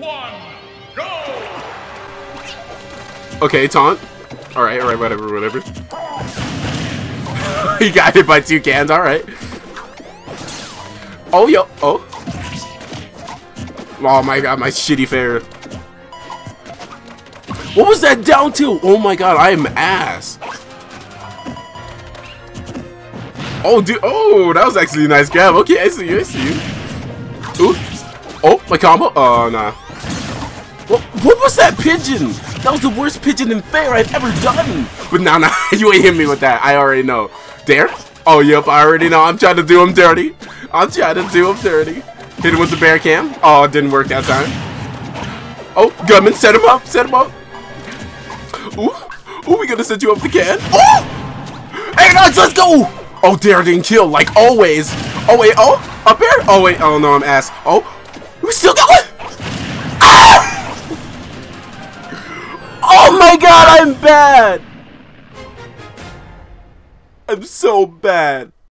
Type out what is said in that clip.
one, go! Okay, taunt. Alright, alright, whatever, whatever. he got hit by two cans, alright. Oh, yo, oh. Oh my god, my shitty fair. What was that down to? Oh my god, I am ass. Oh, dude. Oh, that was actually a nice grab. Okay, I see you. I see you. Ooh. Oh, my combo. Oh, nah. What, what was that pigeon? That was the worst pigeon in fair I've ever done. But now, nah, nah, you ain't hit me with that. I already know. Dair? Oh, yep, I already know. I'm trying to do him dirty. I'm trying to do him dirty. Hit him with the bear cam. Oh, it didn't work that time. Oh, Gunman, set him up. Set him up. Ooh. Ooh, we gonna set you up the can. Oh! Hey, nuts, let's go! Oh, dair didn't kill, like always. Oh, wait, oh, up here? Oh, wait, oh, no, I'm ass. Oh, we still got one? My god, I'm bad! I'm so bad.